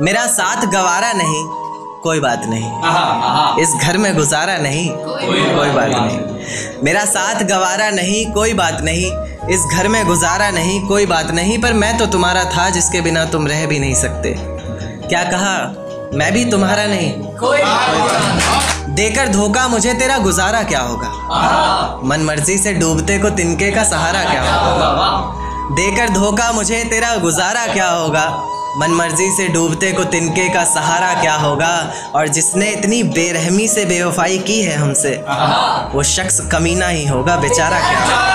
मेरा साथ गवारा नहीं कोई बात नहीं। इस घर में गुजारा नहीं कोई बात नहीं। मेरा साथ गवारा नहीं कोई बात नहीं। इस घर में गुजारा नहीं कोई बात नहीं पर मैं तो तुम्हारा था जिसके बिना तुम रह भी नहीं सकते। क्या कहा? मैं भी तुम्हारा नहीं। कोई देकर धोखा मुझे तेरा गुजारा क्या होगा? मन मर्ज़ी से डूबते को तिनके का सहारा क्या होगा? देकर धोखा मुझे तेरा गुजारा क्या होगा? मन मर्ज़ी से डूबते को तिनके का सहारा क्या होगा? और जिसने इतनी बेरहमी से बेवफाई की है हमसे वो शख्स कमीना ही होगा बेचारा क्या? होगा